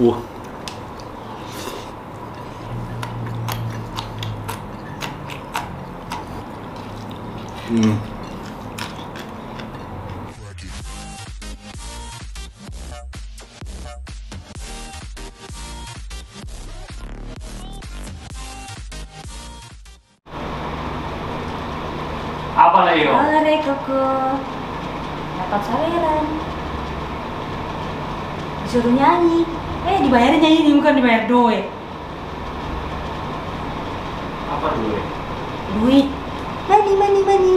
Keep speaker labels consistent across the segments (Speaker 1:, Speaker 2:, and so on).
Speaker 1: Uh. Hmm.
Speaker 2: Dibayarin nyanyi ini bukan dibayar doe
Speaker 3: Apa dulu?
Speaker 2: Duit Money money money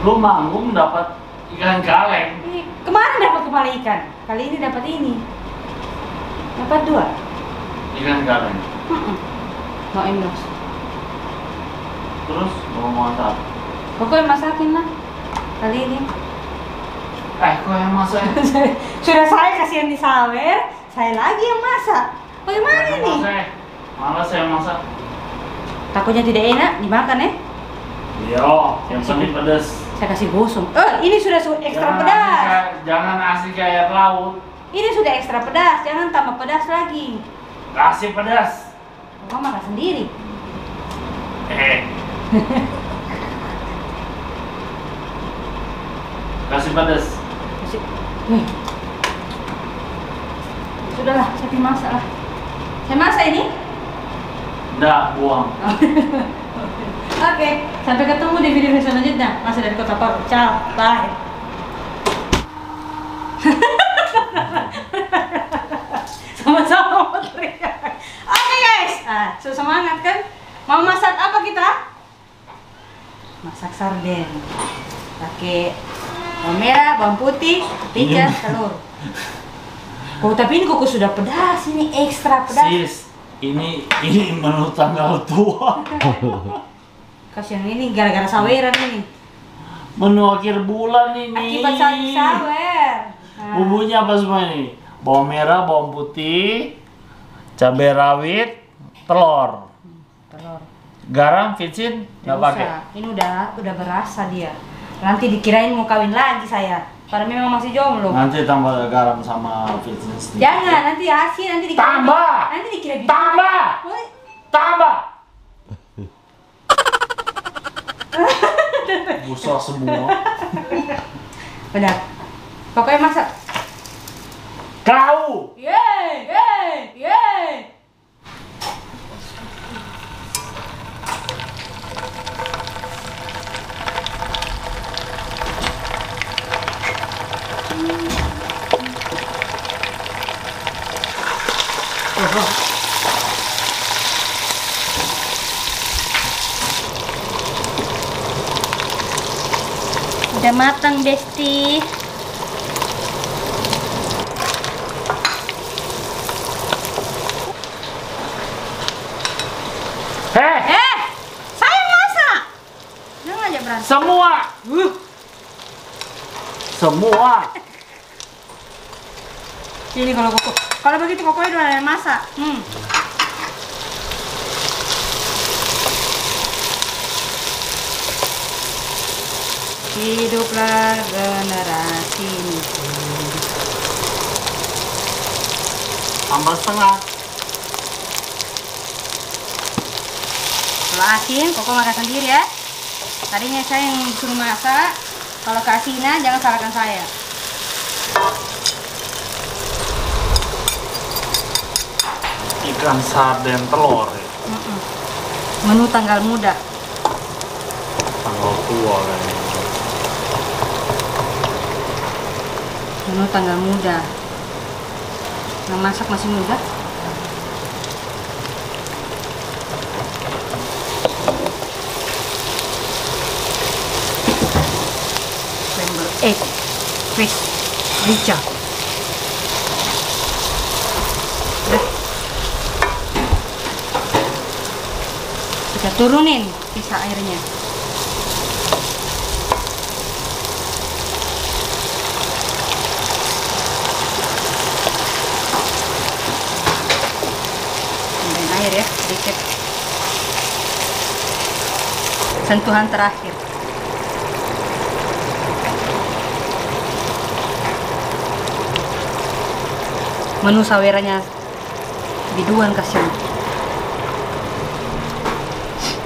Speaker 3: Lu manggung dapat ikan kaleng.
Speaker 2: Kemarin dapat kepala ikan Kali ini dapat ini Dapat dua
Speaker 3: Ikan kaleng.
Speaker 2: Mm-mm. No endorse
Speaker 3: Terus mau masak.
Speaker 2: Yang masakin lah Kali ini
Speaker 3: Eh, kok yang masak?
Speaker 2: Sudah saya kasihan di sawer Saya lagi yang masak Bagaimana
Speaker 3: Yang
Speaker 2: nih?
Speaker 3: masak. Malas saya masak.
Speaker 2: Takutnya tidak enak dimakan ya
Speaker 3: Iya, yang penting pedas.
Speaker 2: Saya kasih gosong Eh ini sudah su- ekstra
Speaker 3: Jangan
Speaker 2: pedas
Speaker 3: asik jangan asik kayak laut.
Speaker 2: Ini sudah ekstra pedas, jangan tambah pedas lagi.
Speaker 3: Kasih pedas.
Speaker 2: Kau makan sendiri.
Speaker 3: Eh. Kasih pedas.
Speaker 2: Hmm. Sudahlah, saya masak lah. Saya masak ini.
Speaker 3: Nggak, buang.
Speaker 2: Oke, sampai ketemu di video selanjutnya. Masih dari Kota Palu. Ciao, bye. Sama-sama teriak. Oke guys, ah, so semangat kan? Mau masak apa kita? Masak sarden. Pakai bawang merah, bawang putih, ketiga, telur. Oh tapi ini kok sudah pedas, ini ekstra pedas.
Speaker 3: Sis, ini ini menu tanggal tua.
Speaker 2: Kasihan ini gara-gara saweran ini.
Speaker 3: Menu akhir bulan ini.
Speaker 2: Akibat sa- sawer. Nah,
Speaker 3: Bumbunya apa semua ini? Bawang merah, bawang putih, cabai rawit, telur.
Speaker 2: telur.
Speaker 3: Garam, vicin, nggak pakai.
Speaker 2: Ini udah udah berasa dia. Nanti dikirain mau kawin lagi saya. Padahal memang masih jomblo.
Speaker 3: Nanti tambah garam sama sedikit.
Speaker 2: Jangan, nanti asin, nanti dikira
Speaker 3: Tambah!
Speaker 2: Nanti dikira bintang.
Speaker 3: Tambah!
Speaker 2: Woi,
Speaker 3: Tambah! Busuk semua.
Speaker 2: Udah. Pokoknya masak.
Speaker 3: Kau!
Speaker 2: Yeay, yeay. Udah matang, Besti.
Speaker 3: Heh!
Speaker 2: Eh, saya masak. Jangan aja berantem.
Speaker 3: Semua!
Speaker 2: Uh,
Speaker 3: Semua!
Speaker 2: Ini kalau koko. Kalau begitu kokonya udah ada yang masak. Hmm. Hiduplah generasi ini.
Speaker 3: Tambah setengah.
Speaker 2: Kalau asin, koko makan sendiri ya. Tadinya saya yang suruh masak. Kalau keasinan jangan salahkan saya.
Speaker 3: Ikan sarden telur ya.
Speaker 2: Menu tanggal muda.
Speaker 3: Tanggal tua kayaknya.
Speaker 2: Menu tanggal muda. Yang masak masih muda. Scramble egg, fish, rica. Kita turunin sisa airnya. Tambahin air ya, sedikit. Sentuhan terakhir. menu saweranya biduan kasihan.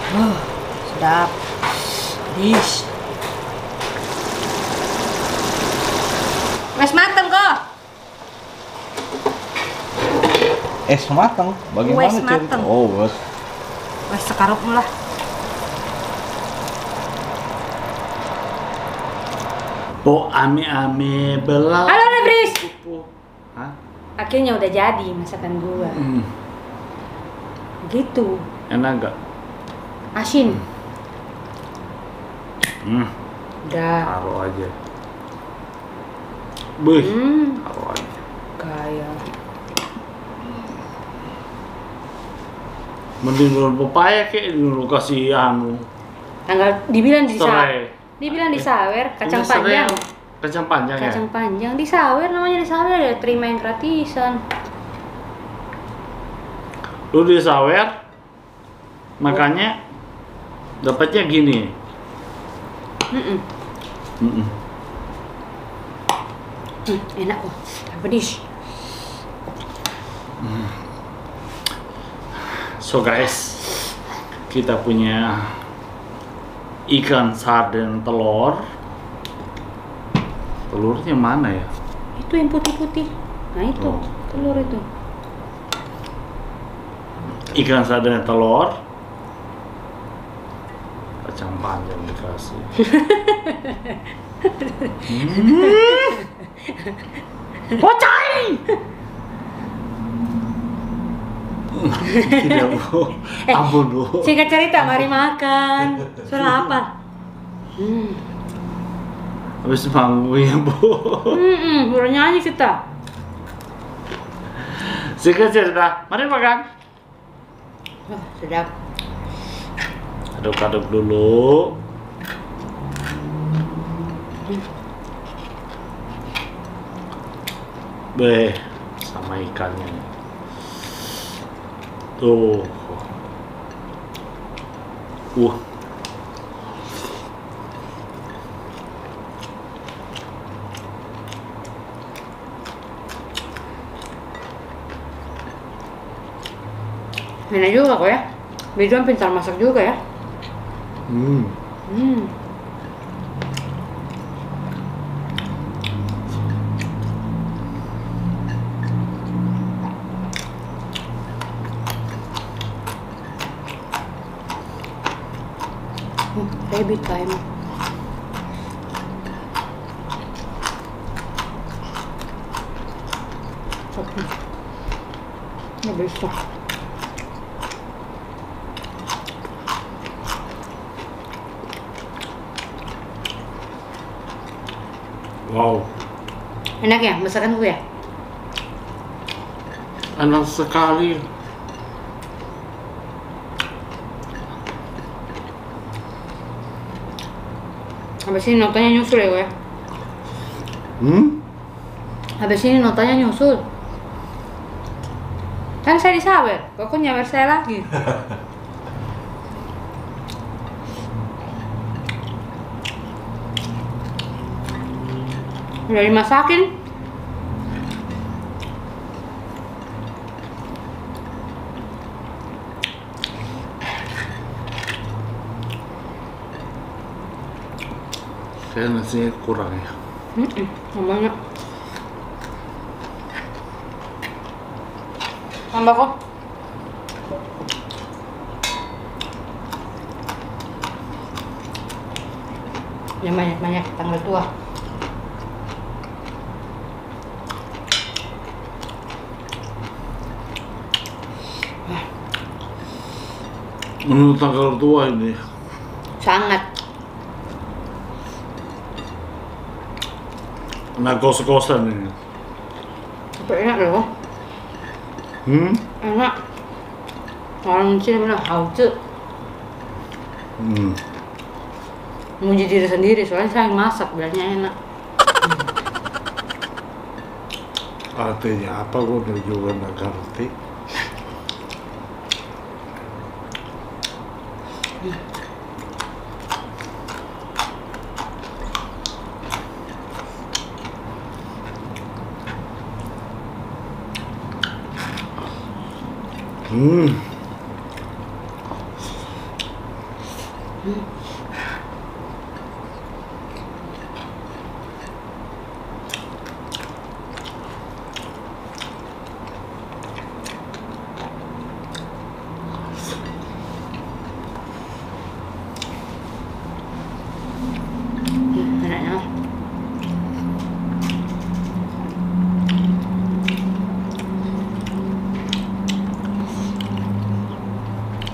Speaker 2: Sedap. Dish. Wes mateng kok.
Speaker 1: Es matang. Bagaimana
Speaker 2: Wes.
Speaker 1: Oh, wes.
Speaker 2: Wes sekarang lah.
Speaker 3: Po ame-ame belah.
Speaker 2: Halo Nebris.
Speaker 3: Pupu. Hah?
Speaker 2: Akhirnya udah jadi masakan gua.
Speaker 3: Hmm.
Speaker 2: Gitu.
Speaker 3: Enak gak?
Speaker 2: Asin.
Speaker 3: Hmm.
Speaker 2: Udah.
Speaker 3: Taruh aja. Beuh,
Speaker 2: Hmm,
Speaker 3: taruh aja.
Speaker 2: kaya.
Speaker 3: Mending dulu pepaya kayak dulu kasih anu.
Speaker 2: Tanggal dibilang di sa
Speaker 3: Serai.
Speaker 2: dibilang di sawer kacang
Speaker 3: Ini
Speaker 2: panjang.
Speaker 3: Kacang panjang
Speaker 2: Kacang
Speaker 3: ya?
Speaker 2: panjang di sawer namanya di sawer ada terima yang gratisan.
Speaker 3: Lu di sawer, makanya dapatnya gini.
Speaker 2: Mm-mm.
Speaker 3: Mm-mm.
Speaker 2: Hmm, enak kok. Apa dish?
Speaker 3: So guys, kita punya ikan sarden telur. Telurnya mana ya?
Speaker 2: Itu yang putih-putih. Nah itu
Speaker 3: Oh.
Speaker 2: telur itu.
Speaker 3: Ikan sarden telur. Kacang panjang dikasih. Hmm. Pocai! Tidak bu, ampun bu.
Speaker 2: Singkat cerita, mari makan. Suara apa? Hmm.
Speaker 3: Habis ya bu.
Speaker 2: Hmm, baru nyanyi kita.
Speaker 3: Singkat cerita, mari makan.
Speaker 2: Sedap.
Speaker 3: Aduk-aduk dulu. Beh, sama ikannya. Tuh. Uh.
Speaker 2: Enak juga kok ya. Biduan pintar masak juga ya.
Speaker 3: Hmm.
Speaker 2: Hmm. Hmm, baby time. Oke. Nggak bisa.
Speaker 3: Wow,
Speaker 2: Enak ya masakan gue ya?
Speaker 3: enak sekali.
Speaker 2: Habis ini notanya nyusul ya gue.
Speaker 3: Hmm?
Speaker 2: Habis ini notanya nyusul. Kan saya disawer, kok nyawer saya lagi. Udah dimasakin.
Speaker 3: Saya nasinya kurang ya.
Speaker 2: Mm-mm, namanya. Tambah kok. Ya banyak-banyak tanggal tua.
Speaker 3: Menurut tanggal tua ini.
Speaker 2: Sangat.
Speaker 3: Nah kos-kosan ini.
Speaker 2: Tapi enak loh.
Speaker 3: Hmm?
Speaker 2: Enak. Orang Cina bilang hauce.
Speaker 3: Hmm.
Speaker 2: Muji diri sendiri, soalnya saya masak, bilangnya enak.
Speaker 3: Artinya apa gue juga nggak ngerti. Hmm.
Speaker 2: Hmm, enaknya.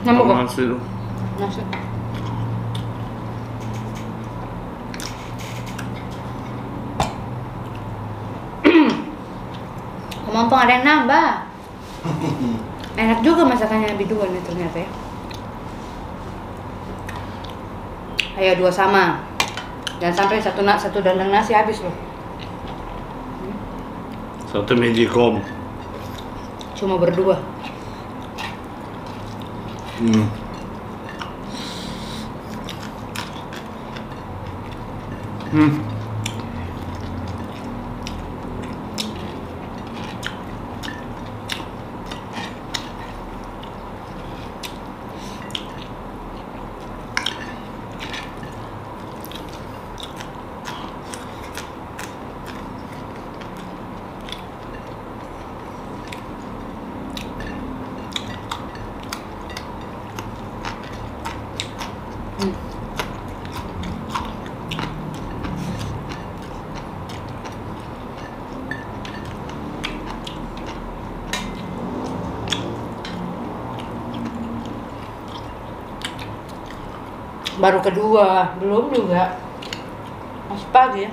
Speaker 2: Nambah kok?
Speaker 3: Nasi tuh.
Speaker 2: Nasi. Mumpung ada yang nambah. Enak juga masakannya biduan nih ternyata ya. Ayo dua sama. Jangan sampai satu nak satu dandang nasi habis loh.
Speaker 3: Satu magicom.
Speaker 2: Cuma berdua.
Speaker 3: Hmm. Hmm.
Speaker 2: Baru kedua, belum juga. Masih pagi ya?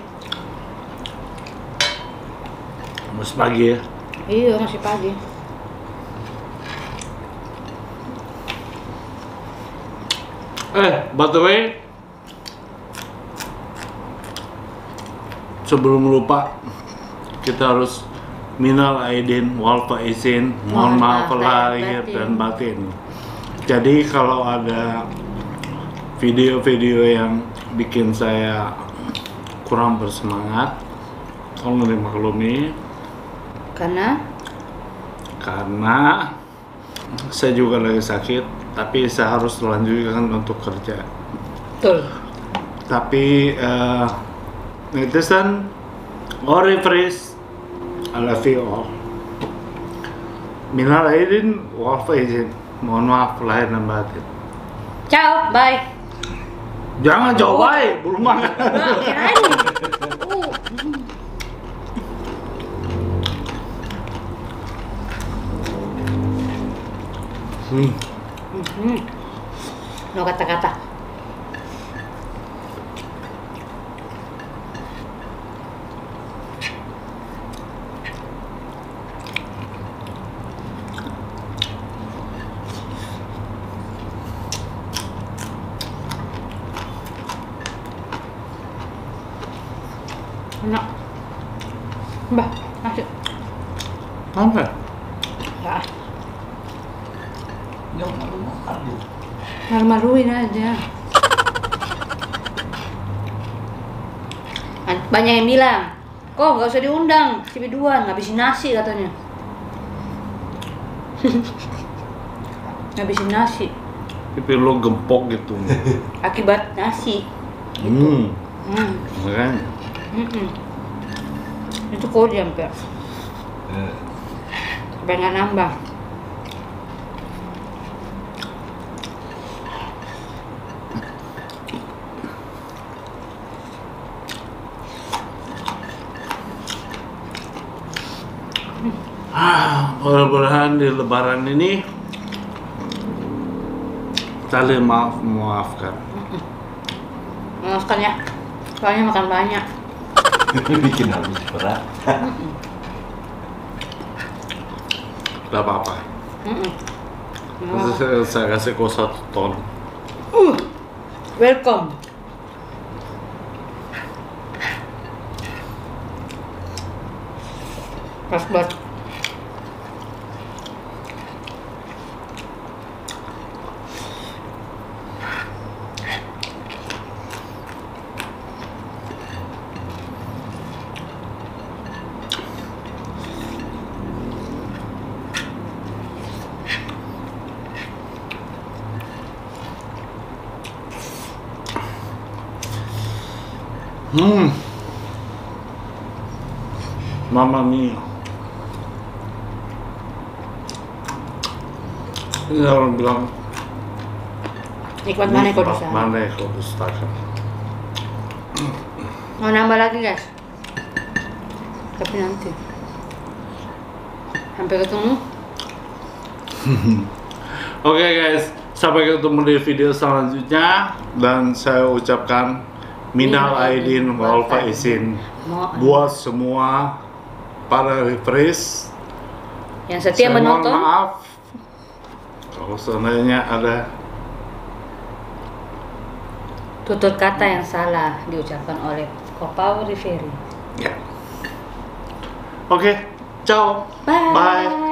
Speaker 3: Masih pagi ya.
Speaker 2: Iya, masih pagi.
Speaker 3: Eh, by the way, sebelum lupa, kita harus minal aidin wal faizin, mohon maaf lahir dan batin. Jadi kalau ada video-video yang bikin saya kurang bersemangat, tolong dimaklumi
Speaker 2: Karena
Speaker 3: karena saya juga lagi sakit, tapi saya harus melanjutkan untuk kerja.
Speaker 2: betul.
Speaker 3: Tapi eh, netizen or refresh I love you all. Minal aidin wal faizin. Mohon maaf lahir dan batin.
Speaker 2: Ciao, bye.
Speaker 3: Jangan jauh baik, belum makan.
Speaker 2: Nah, kirain. Uh.
Speaker 3: Hmm.
Speaker 2: No kata-kata. Enak. Mbak, nasi.
Speaker 3: Apa?
Speaker 2: Ya,
Speaker 1: Jangan malu-malu lu.
Speaker 2: malu-maluin aja. An- Banyak yang bilang, kok nggak usah diundang si biduan, ngabisin nasi katanya. ngabisin nasi
Speaker 3: Pipi lo gempok gitu.
Speaker 2: akibat nasi.
Speaker 3: Hmm.
Speaker 2: Hmm.
Speaker 3: Makanya.
Speaker 2: Mm-mm. Itu kode sampai
Speaker 1: Eh,
Speaker 2: nggak nambah.
Speaker 3: Ah, mudah-mudahan di lebaran ini saling maaf memaafkan.
Speaker 2: Maafkan ya, soalnya makan banyak.
Speaker 1: bikin habis berat.
Speaker 3: Gak apa-apa.
Speaker 2: Mm-mm.
Speaker 3: Nanti saya, saya kasih kau satu ton.
Speaker 2: Uh, welcome. Pas banget.
Speaker 3: Mama mia. Ini orang bilang
Speaker 2: Nikmat mana
Speaker 3: nikmat
Speaker 2: bisa?
Speaker 3: Mana kau dustakan?
Speaker 2: Mau nambah lagi guys? Tapi nanti. Sampai ketemu.
Speaker 3: Oke guys, sampai ketemu di video selanjutnya dan saya ucapkan minal aidin wal faizin buat semua para refresh.
Speaker 2: yang setia
Speaker 3: Saya mohon
Speaker 2: menonton.
Speaker 3: maaf kalau seandainya ada
Speaker 2: Tutur kata yang salah diucapkan oleh Kopau Riveri.
Speaker 3: ya. Oke, ciao.
Speaker 2: Bye.
Speaker 3: Bye.